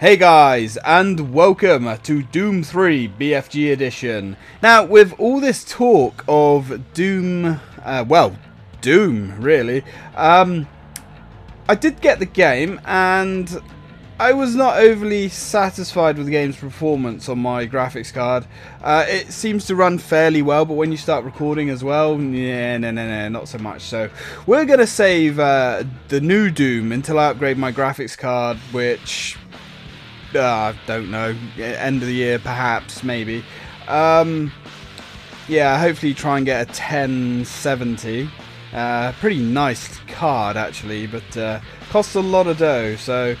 Hey guys, and welcome to Doom 3 BFG Edition. Now, with all this talk of Doom, uh, well, Doom, really, um, I did get the game, and I was not overly satisfied with the game's performance on my graphics card. Uh, it seems to run fairly well, but when you start recording as well, yeah, no, no, no, not so much. So we're going to save uh, the new Doom until I upgrade my graphics card, which uh, don't know, end of the year perhaps, maybe. Um, yeah, hopefully try and get a 1070. Uh, pretty nice card actually, but uh, costs a lot of dough, so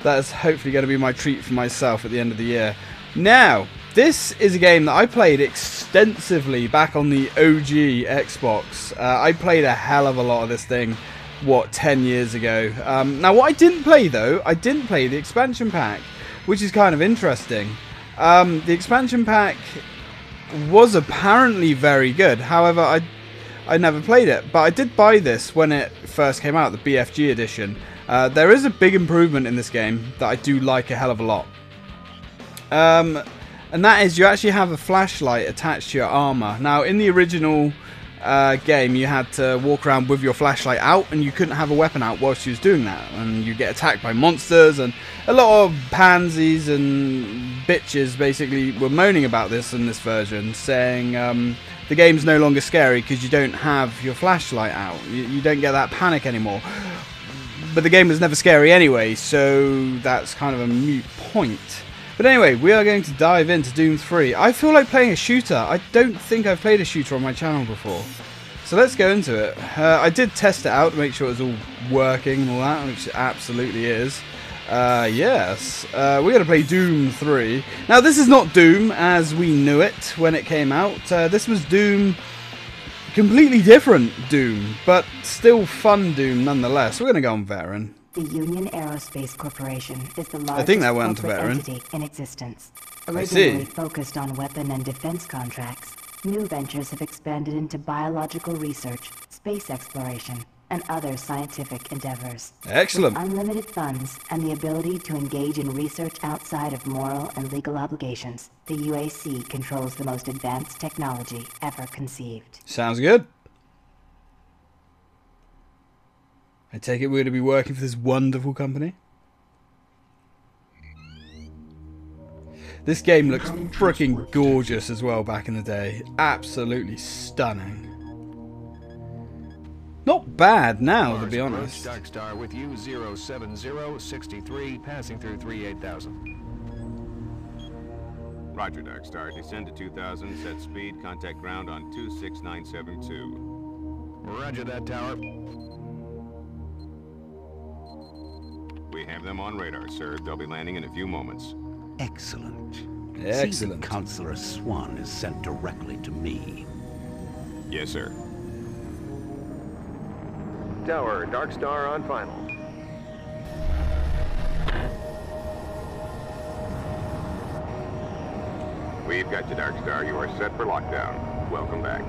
that's hopefully going to be my treat for myself at the end of the year. Now, this is a game that I played extensively back on the OG Xbox. Uh, I played a hell of a lot of this thing, what, 10 years ago. Um, now, what I didn't play though, I didn't play the expansion pack which is kind of interesting. Um, the expansion pack was apparently very good. However, I I never played it, but I did buy this when it first came out, the BFG edition. Uh, there is a big improvement in this game that I do like a hell of a lot. Um, and that is you actually have a flashlight attached to your armor. Now, in the original uh, game, you had to walk around with your flashlight out, and you couldn't have a weapon out whilst you was doing that, and you get attacked by monsters, and a lot of pansies and bitches basically were moaning about this in this version, saying um, the game's no longer scary because you don't have your flashlight out, you, you don't get that panic anymore. But the game was never scary anyway, so that's kind of a mute point. But anyway, we are going to dive into Doom 3. I feel like playing a shooter. I don't think I've played a shooter on my channel before. So let's go into it. Uh, I did test it out to make sure it was all working and all that, which it absolutely is. Uh, yes, uh, we're going to play Doom 3. Now, this is not Doom as we knew it when it came out. Uh, this was Doom, completely different Doom, but still fun Doom nonetheless. We're going to go on Veteran. The Union Aerospace Corporation is the largest I think that went corporate veteran. entity in existence. I see. Originally focused on weapon and defense contracts, new ventures have expanded into biological research, space exploration, and other scientific endeavors. Excellent. With unlimited funds and the ability to engage in research outside of moral and legal obligations, the UAC controls the most advanced technology ever conceived. Sounds good. I take it we're going to be working for this wonderful company. This game looks freaking gorgeous as well back in the day. Absolutely stunning. Not bad now, to be honest. Dark Star with you, 07063, passing through 38000. Roger, Dark Star. Descend to 2000, set speed, contact ground on 26972. Roger that, Tower. Have them on radar, sir. They'll be landing in a few moments. Excellent. Excellent. See that Counselor Swann is sent directly to me. Yes, sir. Tower, Dark Star on final. We've got you, Dark Star. You are set for lockdown. Welcome back.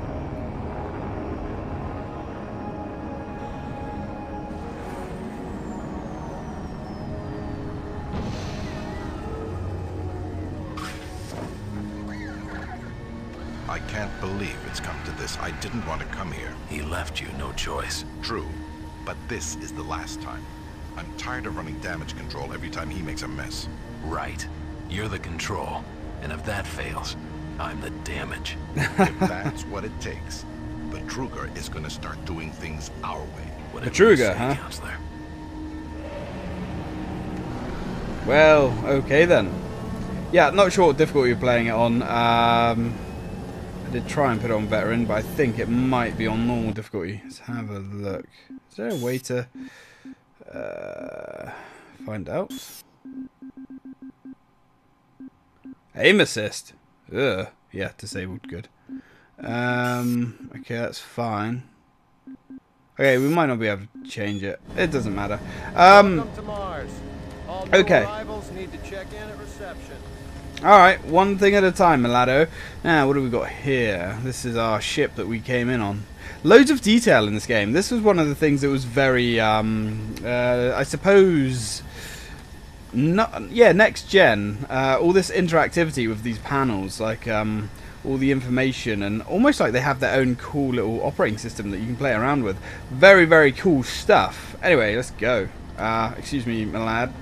This. I didn't want to come here. He left you no choice. True, but this is the last time. I'm tired of running damage control every time he makes a mess. Right. You're the control. And if that fails, I'm the damage. if that's what it takes, Betruger is gonna start doing things our way. Whatever Truger, you say, huh? Counselor. Well, okay then. Yeah, not sure what difficulty you're playing it on. Um, I did try and put it on veteran, but I think it might be on normal difficulty. Let's have a look. Is there a way to uh, find out? Aim assist. Ugh. Yeah, disabled. Good. Um, okay, that's fine. Okay, we might not be able to change it. It doesn't matter. Um, Welcome to Mars. All new okay. Alright, one thing at a time, Milado. Now, what do we got here? This is our ship that we came in on. Loads of detail in this game. This was one of the things that was very, um, uh, I suppose, No, yeah, next gen. Uh, all this interactivity with these panels, like um, all the information, and almost like they have their own cool little operating system that you can play around with. Very, very cool stuff. Anyway, let's go. Uh, excuse me, my lad.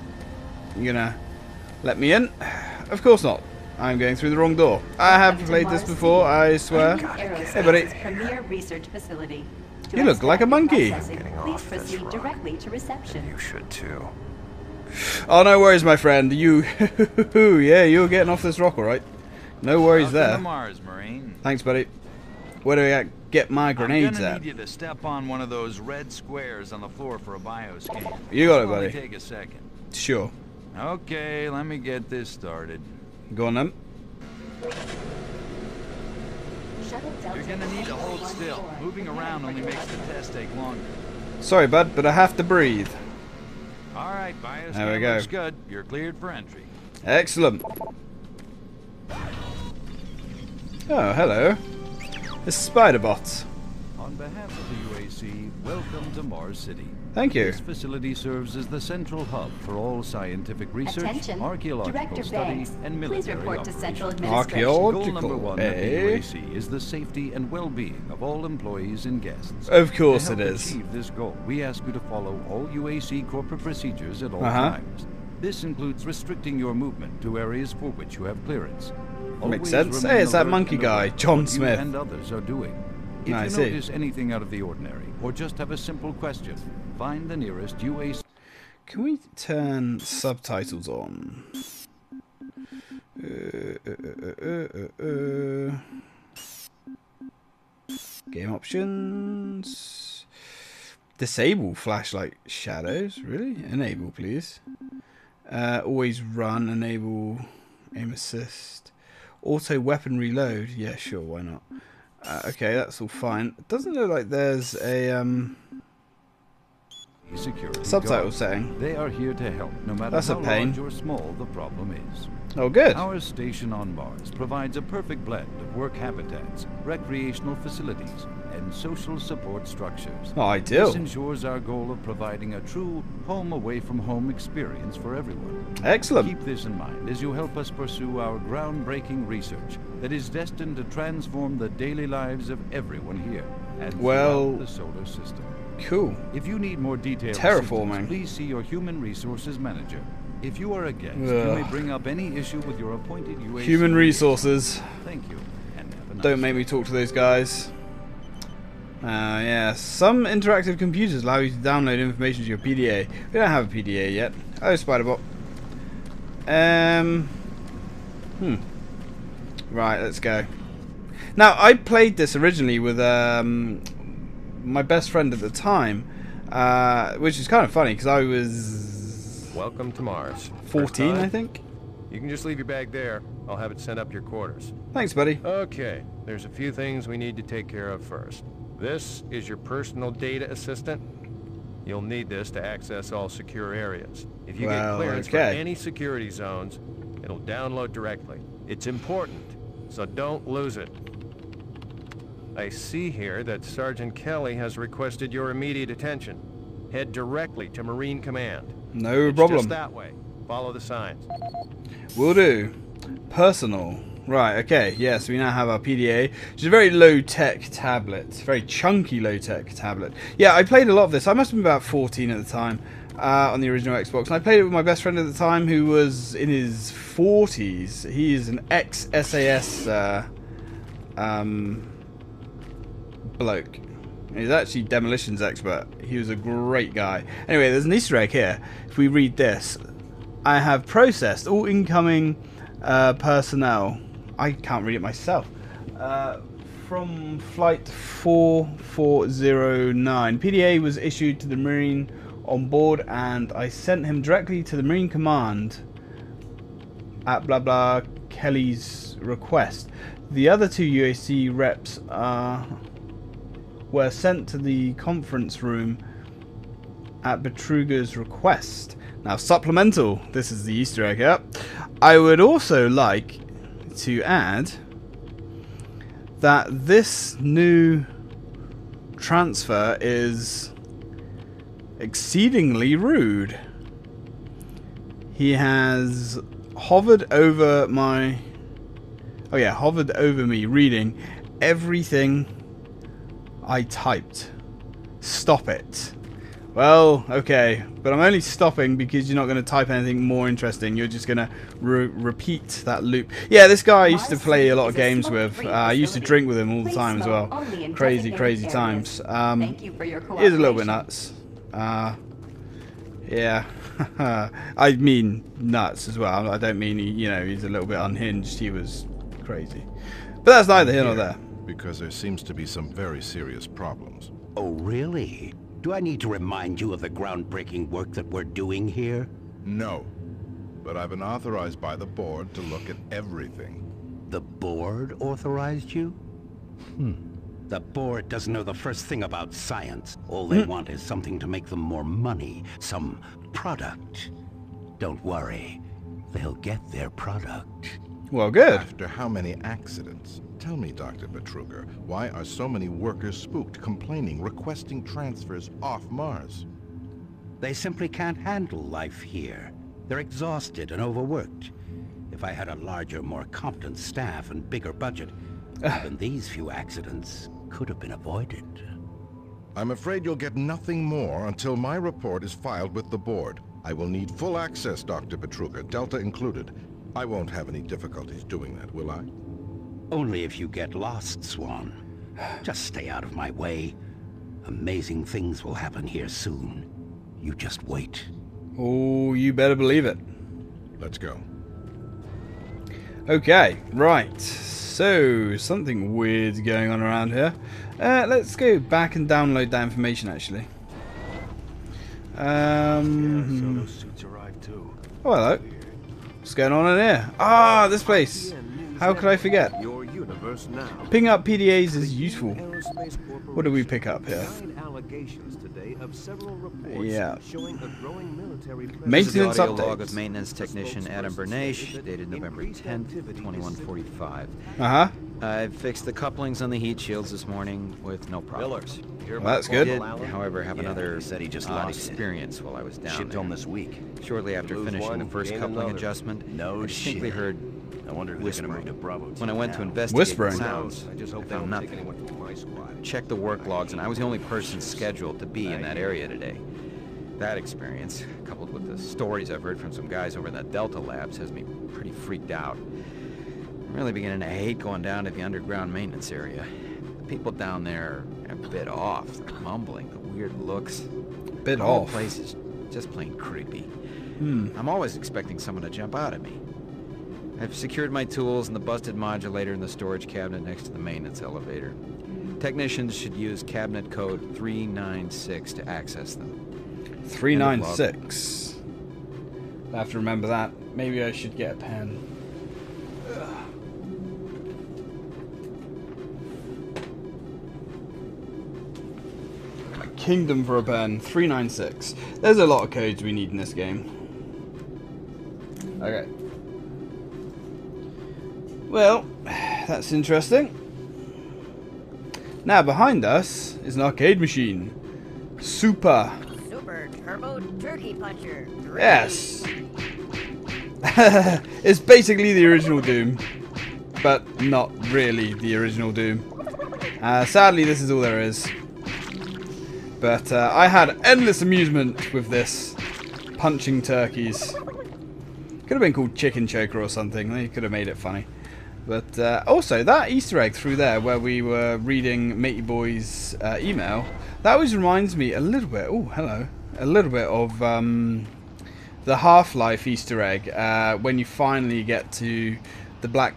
You gonna let me in? Of course not. I'm going through the wrong door. I have played this before, I swear. Hey, buddy. Premier research facility. You look like a monkey. Please proceed directly to reception. You should too. Oh, no worries, my friend. You, yeah, you're getting off this rock, all right. No worries there. to Mars, Marine. Thanks, buddy. Where do I get- get my grenades I'm gonna at? need you to step on one of those red squares on the floor for a bioscan. You got it, buddy. Take a second. Sure. Okay, let me get this started. Go on then. You're gonna need to hold still. Moving around only makes the test take longer. Sorry, bud, but I have to breathe. All right, bioscan There we go. looks good. You're cleared for entry. Excellent. Oh, hello. The spider bots. On behalf of the UAC, welcome to Mars City. Thank you. This facility serves as the central hub for all scientific research, Attention. archaeological Director study, Banks, and please military report to operations. Central Administration. Archaeo- Goal number Logical, one at the eh? UAC is the safety and well-being of all employees and guests. Of course it is. to help is. achieve this goal, we ask you to follow all UAC corporate procedures at all Uh-huh. times. This includes restricting your movement to areas for which you have clearance. Makes sense. remain Hey, it's that monkey guy, aware John what you Smith. and others are doing. If I you see. notice anything out of the ordinary, or just have a simple question, find the nearest UAC Can we turn subtitles on? Uh, uh, uh, uh, uh, uh. Game options. Disable flashlight shadows. Really? Enable, please. Always run. Enable aim assist. Auto weapon reload. Yeah, sure. Why not? Okay, that's all fine. It doesn't look like there's a um, security subtitle guard. setting. They are here to help, no matter That's a how pain. large or small the problem is. Oh, good. Our station on Mars provides a perfect blend of work habitats, recreational facilities, and social support structures. Oh, ideal. This ensures our goal of providing a true home away from home experience for everyone. Excellent. Keep this in mind as you help us pursue our groundbreaking research that is destined to transform the daily lives of everyone here and Well- throughout the solar system. Cool. If you need more detailed Terraforming. please see your human resources manager. If you are a guest, you may bring up any issue with your appointed UAC. Human resources. Thank you, and nice Don't make me talk to those guys. Uh, yeah, some interactive computers allow you to download information to your PDA. We don't have a PDA yet. Oh, Spiderbot. Um. Hmm. Right, let's go. Now, I played this originally with um, my best friend at the time, uh, which is kind of funny because I was Welcome to Mars. 14, I think. You can just leave your bag there. I'll have it sent up your quarters. Thanks, buddy. Okay, there's a few things we need to take care of first. This is your personal data assistant. You'll need this to access all secure areas. If you Well, get clearance for any security zones, it'll download directly. It's important, so don't lose it. I see here that Sergeant Kelly has requested your immediate attention. Head directly to Marine Command. No It's problem. Just that way. Follow the signs. Will do. Personal. Right, okay, yes, we now have our PDA, which is a very low-tech tablet. Very chunky low-tech tablet. Yeah, I played a lot of this. I must have been about 14 at the time uh, on the original Xbox. And I played it with my best friend at the time who was in his 40s. He is an ex-SAS uh, um, bloke. He's actually demolitions expert. He was a great guy. Anyway, there's an Easter egg here. If we read this, I have processed all incoming uh, personnel. I can't read it myself. Uh, from flight 4409. PDA was issued to the Marine on board, and I sent him directly to the Marine Command at blah blah Kelly's request. The other two UAC reps are were sent to the conference room at Betruger's request. Now, supplemental, this is the Easter egg here. I would also like to add that this new transfer is exceedingly rude. he has hovered over my. Oh yeah, hovered over me, reading everything I typed. Stop it. Well, okay, but I'm only stopping because you're not going to type anything more interesting. You're just going to re repeat that loop. Yeah, this guy I used to play a lot of games with. Uh, I used to drink with him all the time as well. Crazy, crazy times. Um, he's a little bit nuts. Uh, yeah. I mean nuts as well. I don't mean, he, you know, he's a little bit unhinged. He was crazy. But that's neither here nor there. Because there seems to be some very serious problems. Oh, really? Do I need to remind you of the groundbreaking work that we're doing here? No. But I've been authorized by the board to look at everything. The board authorized you? Hmm. The board doesn't know the first thing about science. All they want is something to make them more money. Some product. Don't worry. They'll get their product. Well, good. After how many accidents? Tell me, Dr. Betruger, why are so many workers spooked, complaining, requesting transfers off Mars? They simply can't handle life here. They're exhausted and overworked. If I had a larger, more competent staff and bigger budget, even these few accidents could have been avoided. I'm afraid you'll get nothing more until my report is filed with the board. I will need full access, Dr. Betruger, Delta included. I won't have any difficulties doing that, will I? Only if you get lost, Swann. Just stay out of my way. Amazing things will happen here soon. You just wait. Oh, you better believe it. Let's go. Okay, right. So, something weird's going on around here. Uh, let's go back and download that information, actually. Um, so those suits arrived too oh, hello. What's going on in here? Ah, this place. How could I forget? Picking up PDAs is useful. What do we pick up here? Yeah. Maintenance This is the audio updates. log of maintenance technician Adam Berneche, dated November 10th, 2145. Uh-huh. I fixed the couplings on the heat shields this morning with no problems. Well, that's good. Did, however, have another said he just odd lost it. experience while I was down Shipped there. home this week. Shortly after finishing one, the first coupling another. adjustment, No I distinctly shit. heard I wonder who gonna move to Bravo When I went to investigate Whispering. the sounds, I just hope I they found don't take nothing. anyone from my squad. Checked the work logs, and I was the only person scheduled to be in that area today. That experience, coupled with the stories I've heard from some guys over in that Delta Labs, has me pretty freaked out. I'm really beginning to hate going down to the underground maintenance area. The people down there are a bit off. They're mumbling, the weird looks. Bit the off. place is just plain creepy. Hmm. I'm always expecting someone to jump out at me. I've secured my tools and the busted modulator in the storage cabinet next to the maintenance elevator. Technicians should use cabinet code 396 to access them. 396. I have to remember that. Maybe I should get a pen. Kingdom for a pen. 396. There's a lot of codes we need in this game. Okay. Well, that's interesting. Now behind us is an arcade machine. Super. Super Turbo Turkey Puncher. Three. Yes. it's basically the original Doom, but not really the original Doom. Uh, sadly, this is all there is. But uh, I had endless amusement with this, punching turkeys. Could have been called Chicken Choker or something. They could have made it funny. But uh, also, that Easter egg through there, where we were reading Matey Boy's uh, email, that always reminds me a little bit. Oh, hello. A little bit of um, the Half-Life Easter egg uh, when you finally get to the black.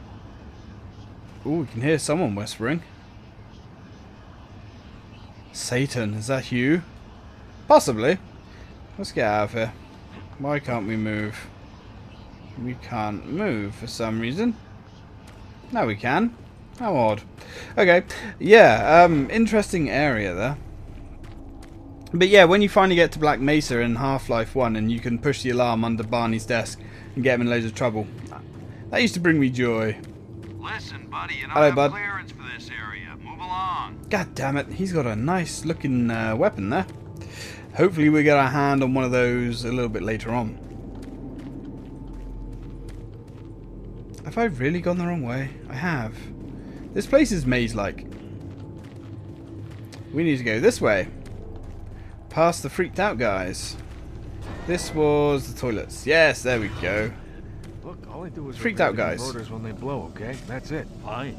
Oh, you can hear someone whispering. Satan, is that you? Possibly. Let's get out of here. Why can't we move? We can't move for some reason. Now we can. How odd. Okay, yeah, um, interesting area there. But yeah, when you finally get to Black Mesa in Half-Life 1 and you can push the alarm under Barney's desk and get him in loads of trouble, that used to bring me joy. Listen, buddy, you don't Hello, have bud. clearance for this area. Move along. God damn it, he's got a nice looking uh, weapon there. Hopefully we get our hand on one of those a little bit later on. Have I really gone the wrong way? I have. This place is maze-like. We need to go this way. Past the freaked out guys. This was the toilets. Yes, there we go. Look, all I do is freaked out guys. Converters when they blow, okay? That's it. Fine.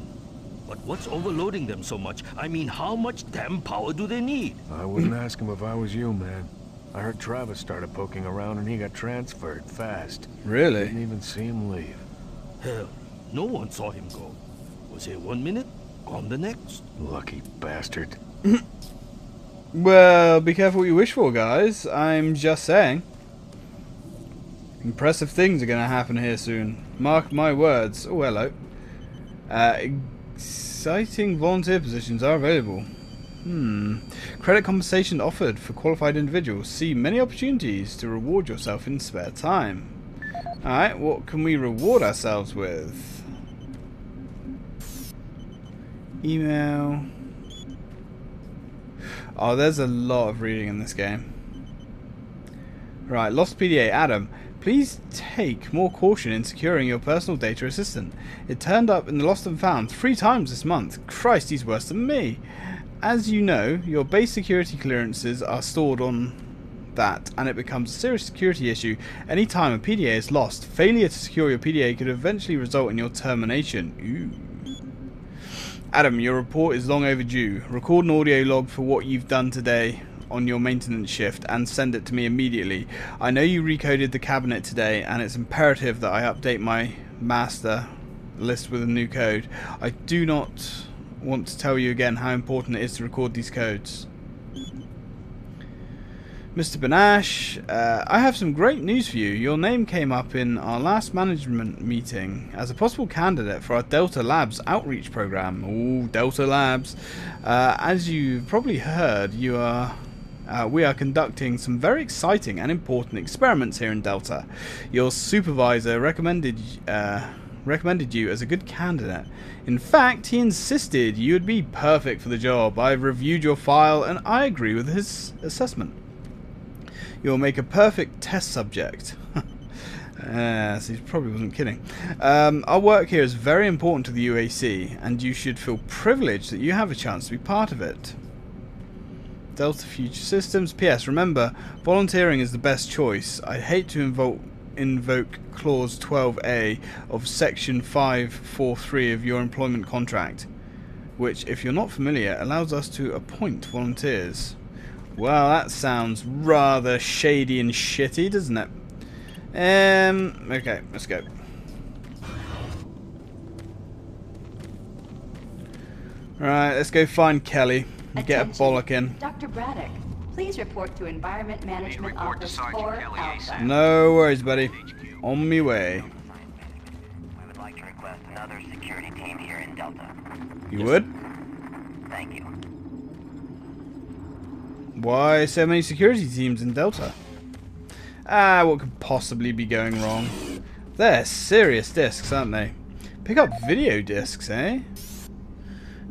But what's overloading them so much? I mean, how much damn power do they need? I wouldn't ask him if I was you, man. I heard Travis started poking around and he got transferred fast. Really? Didn't even see him leave. Hell, no one saw him go. Was here one minute, gone the next. Lucky bastard. Well, be careful what you wish for, guys. I'm just saying. Impressive things are going to happen here soon. Mark my words. Oh, hello. Uh, exciting volunteer positions are available. Hmm. Credit compensation offered for qualified individuals. See many opportunities to reward yourself in spare time. Alright, what can we reward ourselves with? Email. Oh, there's a lot of reading in this game. Right, Lost PDA. Adam, please take more caution in securing your personal data assistant. It turned up in the Lost and Found three times this month. Christ, he's worse than me. As you know, your base security clearances are stored on that, and it becomes a serious security issue any time a PDA is lost. Failure to secure your PDA could eventually result in your termination. Ooh. Adam, your report is long overdue. Record an audio log for what you've done today on your maintenance shift and send it to me immediately. I know you recoded the cabinet today and it's imperative that I update my master list with a new code. I do not want to tell you again how important it is to record these codes. Mr. Banash, uh, I have some great news for you. Your name came up in our last management meeting as a possible candidate for our Delta Labs outreach program. Ooh, Delta Labs. Uh, as you've probably heard, you are uh, we are conducting some very exciting and important experiments here in Delta. Your supervisor recommended uh, recommended you as a good candidate. In fact, he insisted you would be perfect for the job. I've reviewed your file and I agree with his assessment. You'll make a perfect test subject. He probably wasn't kidding. Um, our work here is very important to the UAC, and you should feel privileged that you have a chance to be part of it. Delta Future Systems. P.S. Remember, volunteering is the best choice. I hate to invoke invoke clause 12A of section 543 of your employment contract, which, if you're not familiar, allows us to appoint volunteers. Well, that sounds rather shady and shitty, doesn't it? Um, okay, let's go. Right, let's go find Kelly. And Get a bollock in. Dr. Braddock, please report to Environment Management Office 4 Alpha. No worries, buddy. On me way. We would like to request another security team here in Delta. You would? Thank you. Why so many security teams in Delta? Ah, what could possibly be going wrong? They're serious discs, aren't they? Pick up video discs, eh?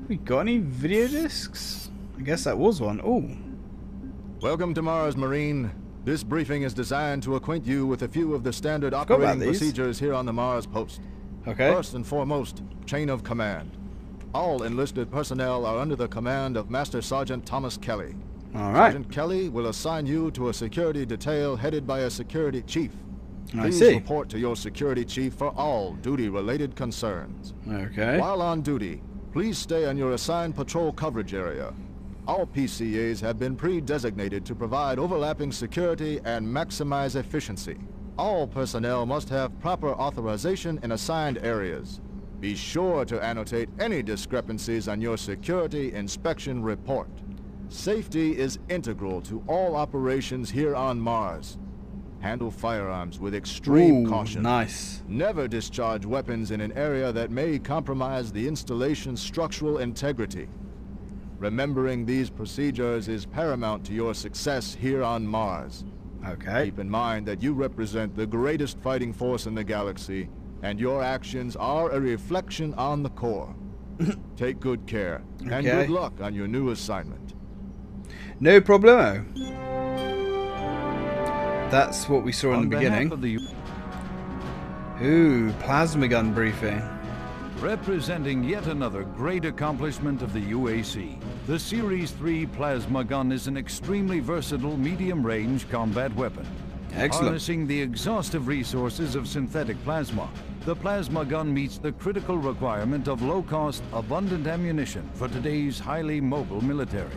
We got any video discs? I guess that was one. Oh, Welcome to Mars, Marine. This briefing is designed to acquaint you with a few of the standard operating procedures here on the Mars post. Okay. First and foremost, chain of command. All enlisted personnel are under the command of Master Sergeant Thomas Kelly. All right. Sergeant Kelly will assign you to a security detail headed by a security chief. I Please see. report to your security chief for all duty-related concerns. Okay. While on duty, please stay on your assigned patrol coverage area. All PCAs have been pre-designated to provide overlapping security and maximize efficiency. All personnel must have proper authorization in assigned areas. Be sure to annotate any discrepancies on your security inspection report. Safety is integral to all operations here on Mars. Handle firearms with extreme Ooh, caution. nice. Never discharge weapons in an area that may compromise the installation's structural integrity. Remembering these procedures is paramount to your success here on Mars. Okay. Keep in mind that you represent the greatest fighting force in the galaxy, and your actions are a reflection on the core. Take good care, and Okay. good luck on your new assignment. No problemo. That's what we saw in On the beginning. of the Ooh, plasma gun briefing. Representing yet another great accomplishment of the UAC, the Series 3 plasma gun is an extremely versatile medium-range combat weapon. Excellent. Harnessing the exhaustive resources of synthetic plasma, the plasma gun meets the critical requirement of low-cost, abundant ammunition for today's highly mobile military.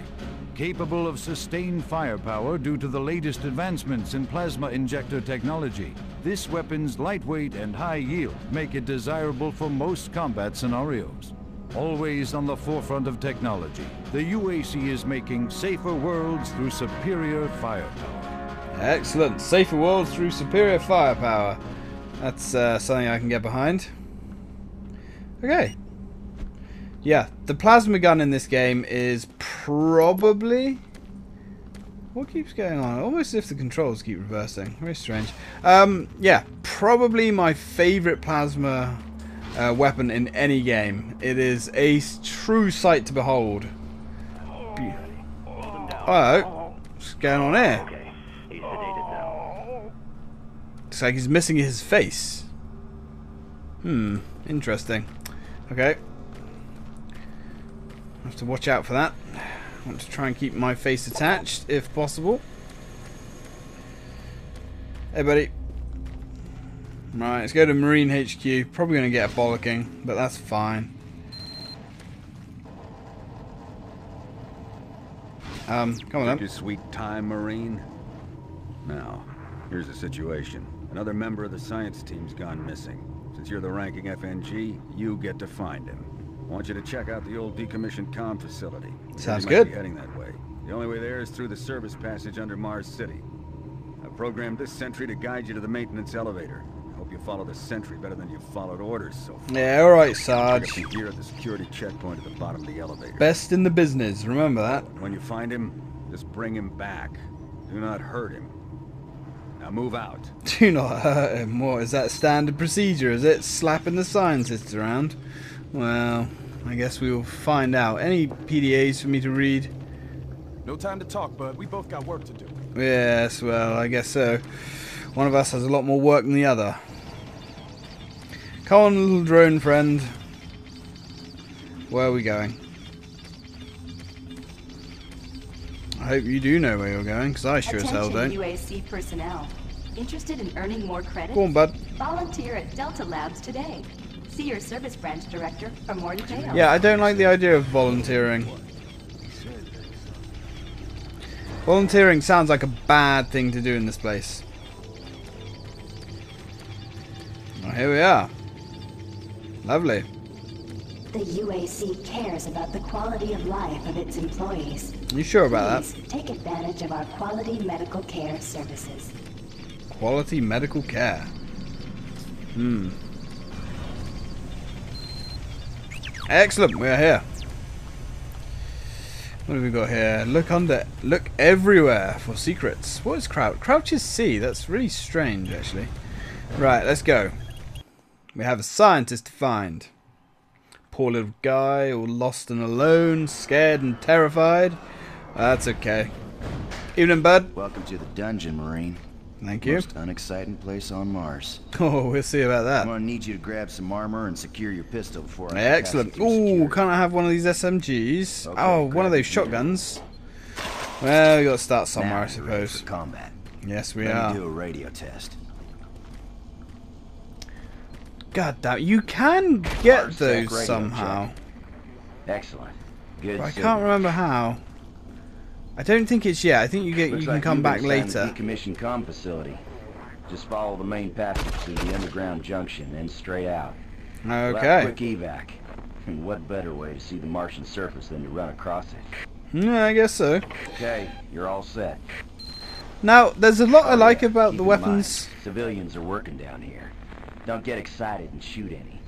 Capable of sustained firepower due to the latest advancements in plasma injector technology, this weapon's lightweight and high yield make it desirable for most combat scenarios. Always on the forefront of technology, the UAC is making safer worlds through superior firepower. Excellent. Safer worlds through superior firepower. That's uh, something I can get behind. Okay. Yeah, the plasma gun in this game is probably... What keeps going on? Almost as if the controls keep reversing. Very strange. Um, yeah, probably my favorite plasma uh, weapon in any game. It is a true sight to behold. Be oh, what's going on here? Looks like he's missing his face. Hmm, interesting. Okay. I have to watch out for that. I want to try and keep my face attached if possible. Hey, buddy. Right, let's go to Marine HQ. Probably going to get a bollocking, but that's fine. Um, come on then. your sweet time, Marine. Now, here's the situation. Another member of the science team's gone missing. Since you're the ranking FNG, you get to find him. I want you to check out the old decommissioned com facility. Sounds good. Heading that way. The only way there is through the service passage under Mars City. I've programmed this sentry to guide you to the maintenance elevator. I hope you follow the sentry better than you followed orders so far. Yeah, alright, Sarge. up some gear at the security checkpoint at the bottom of the elevator. Best in the business, remember that. When you find him, just bring him back. Do not hurt him. Now move out. Do not hurt him. What, is that standard procedure, is it? Slapping the scientists around? Well, I guess we will find out. Any PDAs for me to read? No time to talk, bud. We both got work to do. Yes, well, I guess so. One of us has a lot more work than the other. Come on, little drone friend. Where are we going? I hope you do know where you're going, because I sure as hell don't. UAC personnel. Interested in earning more credits? Go on, bud. Volunteer at Delta Labs today. See your service branch director for more details. Yeah, I don't like the idea of volunteering. Volunteering sounds like a bad thing to do in this place. Well, here we are. Lovely. The UAC cares about the quality of life of its employees. You sure about Please take advantage of our quality medical care services. Quality medical care. Hmm. Excellent, we're here. What have we got here? Look under, look everywhere for secrets. What is crouch? Crouch is C. That's really strange, actually. Right, let's go. We have a scientist to find. Poor little guy, all lost and alone, scared and terrified. That's okay. Evening, bud. Welcome to the dungeon, Marine. Thank you. Most unexciting place on Mars. Oh, we'll see about that. I'm gonna need you to grab some armor and secure your pistol before I Excellent. pass you through Ooh, can't I have one of these SMGs? Okay, oh, one of those shotguns. Well, we got to start somewhere, Now I suppose. combat. Yes, we Let are. me do a radio test. God damn, you can get those somehow. check. Excellent. Good. But I signal. can't remember how. I don't think it's yet. I think you get Looks you can like come back been assigned to later. decommissioned com facility. Just follow the main passage through the underground junction and straight out. We'll have a Okay. quick evac. And what better way to see the Martian surface than to run across it? Yeah, I guess so. Okay, you're all set. Now, there's a lot I Oh, like yeah, about keep the in mind, weapons. Civilians are working down here. Don't get excited and shoot any.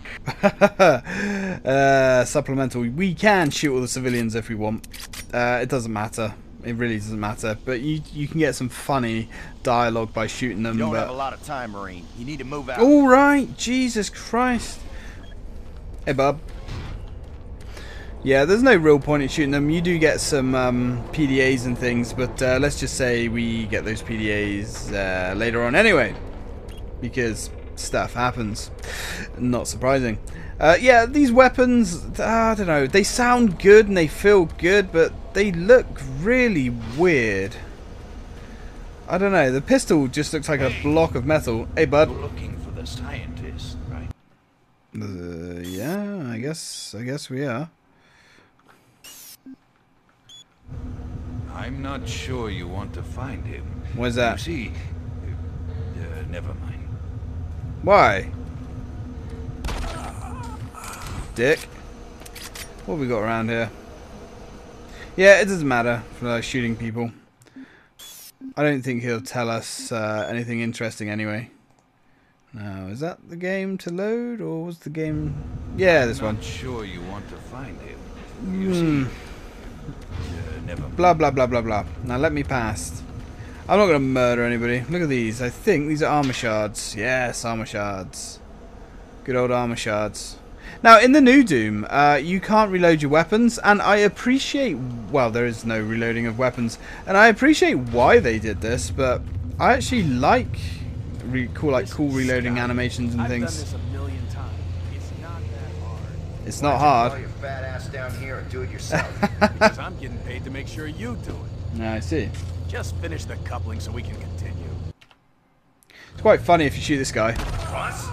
uh, supplemental. We can shoot all the civilians if we want. Uh, it doesn't matter. It really doesn't matter. But you you can get some funny dialogue by shooting them. You don't but have a lot of time, Marine. You need to move out. All right, Jesus Christ. Hey, bub. Yeah, there's no real point in shooting them. You do get some um, PDAs and things, but uh, let's just say we get those PDAs uh, later on anyway. Because stuff happens. Not surprising. Uh, yeah, these weapons, I don't know, they sound good and they feel good, but they look really weird. I don't know, the pistol just looks like a block of metal. Hey, bud. You're looking for the scientist, right? Uh, yeah, I guess, I guess we are. I'm not sure you want to find him. What's that? You see, uh, never mind. Why? Dick. What have we got around here? Yeah, it doesn't matter for uh, shooting people. I don't think he'll tell us uh, anything interesting anyway. Now, is that the game to load, or was the game... Yeah, this one. sure you want to find him. Hmm. Uh, never. Blah, blah, blah, blah, blah. Now, let me past. I'm not going to murder anybody. Look at these. I think these are armor shards. Yes, armor shards. Good old armor shards. Now, in the new Doom, uh, you can't reload your weapons, and I appreciate... Well, there is no reloading of weapons, and I appreciate why they did this, but I actually like re cool, like cool reloading animations and things. done a million times. It's not that hard. It's not hard. Call your fat ass down here and do it yourself. because I'm getting paid to make sure you do it. Yeah, I see. Just finish the coupling so we can continue. It's quite funny if you shoot this guy. Boss?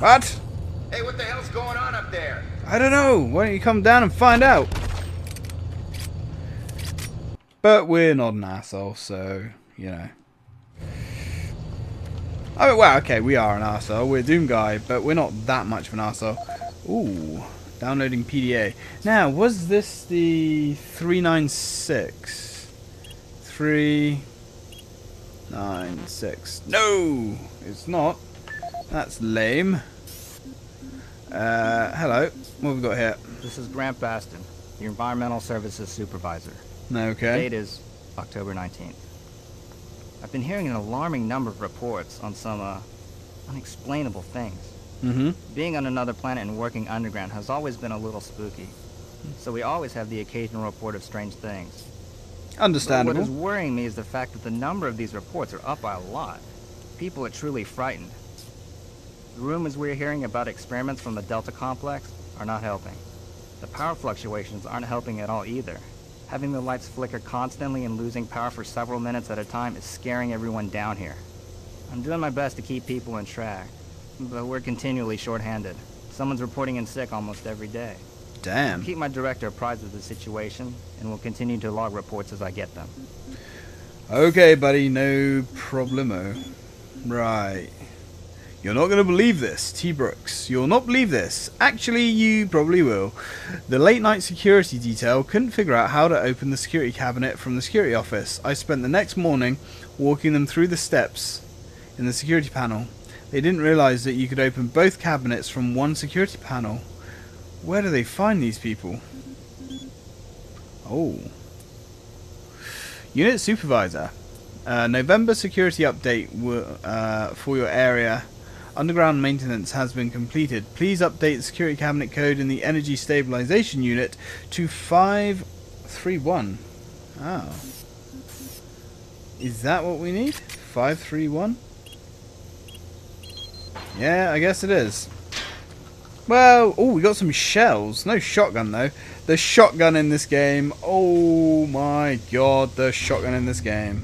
What? Hey, what the hell's going on up there? I don't know. Why don't you come down and find out? But we're not an asshole, so, you know. Oh, well, okay, we are an asshole. We're Doom Guy, but we're not that much of an asshole. Ooh, downloading PDA. Now, was this the 396? 396. No, it's not. That's lame. Uh, hello. What have we got here? This is Grant Baston, the Environmental Services Supervisor. Okay. Date is October 19th. I've been hearing an alarming number of reports on some, uh, unexplainable things. Mm-hmm. Being on another planet and working underground has always been a little spooky. So we always have the occasional report of strange things. Understandable. But what is worrying me is the fact that the number of these reports are up by a lot. People are truly frightened. The rumors we're hearing about experiments from the Delta Complex are not helping. The power fluctuations aren't helping at all either. Having the lights flicker constantly and losing power for several minutes at a time is scaring everyone down here. I'm doing my best to keep people in track, but we're continually short-handed. Someone's reporting in sick almost every day. Damn. Keep my director apprised of the situation, and we'll continue to log reports as I get them. Okay, buddy, no problemo. Right. You're not going to believe this, T. Brooks. You'll not believe this. Actually, you probably will. The late night security detail couldn't figure out how to open the security cabinet from the security office. I spent the next morning walking them through the steps in the security panel. They didn't realize that you could open both cabinets from one security panel. Where do they find these people? Oh. Unit Supervisor. Uh, November security update uh, for your area. Underground maintenance has been completed. Please update the security cabinet code in the energy stabilization unit to 531. Oh. Is that what we need? 531? Yeah, I guess it is. Well, oh, we got some shells. No shotgun, though. The shotgun in this game. Oh my god, the shotgun in this game.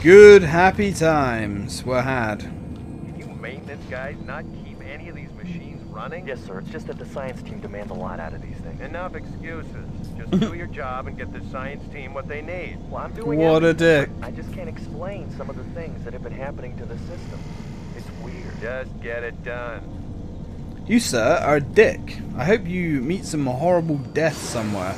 Good happy times were had. Can you maintenance guys not keep any of these machines running? Yes, sir. It's just that the science team demands a lot out of these things. Enough excuses. Just do your job and get the science team what they need. Well, I'm doing What a dick. I just can't explain some of the things that have been happening to the system. It's weird. Just get it done. You, sir, are a dick. I hope you meet some horrible death somewhere.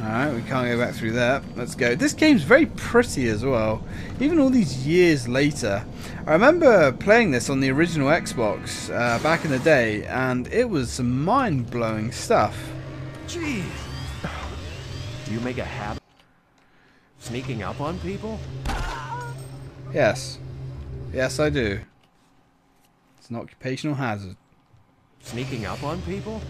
Alright, we can't go back through that. Let's go. This game's very pretty as well. Even all these years later. I remember playing this on the original Xbox uh, back in the day, and it was some mind-blowing stuff. Jeez. Do you make a habit sneaking up on people? Yes. Yes, I do. It's an occupational hazard. Sneaking up on people?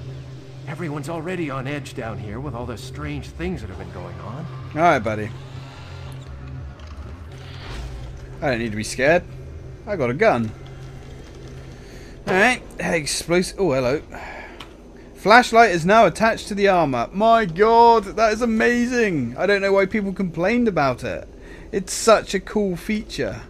Everyone's already on edge down here with all the strange things that have been going on. Alright, buddy. I don't need to be scared. I got a gun. Alright, explosive. Oh, hello. Flashlight is now attached to the armor. My god, that is amazing. I don't know why people complained about it. It's such a cool feature.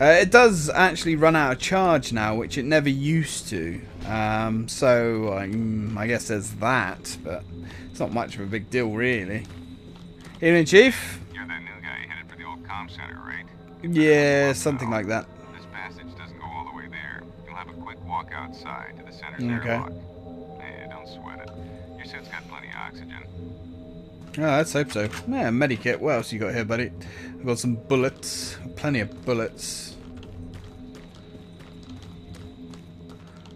Uh, it does actually run out of charge now, which it never used to. Um, so um, I guess there's that, but it's not much of a big deal, really. Evening, Chief. You're that new guy headed for the old comm center, right? Yeah, something like that. This passage doesn't go all the way there. You'll have a quick walk outside to the center's Okay. airlock. Oh, let's hope so. Yeah, medikit. What else you got here, buddy? I've got some bullets. Plenty of bullets.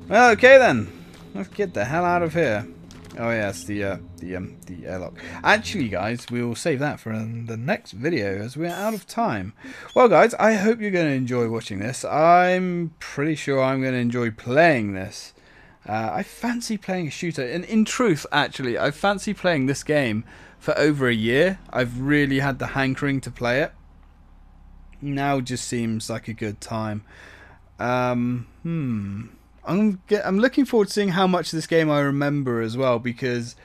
Well, okay then. Let's get the hell out of here. Oh yes, the uh, the um, the airlock. Actually, guys, we'll save that for um, the next video as we're out of time. Well, guys, I hope you're going to enjoy watching this. I'm pretty sure I'm going to enjoy playing this. Uh, I fancy playing a shooter, and in truth, actually, I fancy playing this game for over a year. I've really had the hankering to play it. Now just seems like a good time. Um, hmm. I'm get, I'm looking forward to seeing how much of this game I remember as well because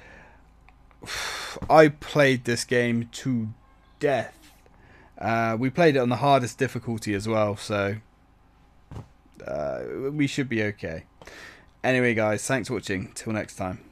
I played this game to death. Uh, we played it on the hardest difficulty as well, so uh, we should be okay. Anyway, guys, thanks for watching. Till next time.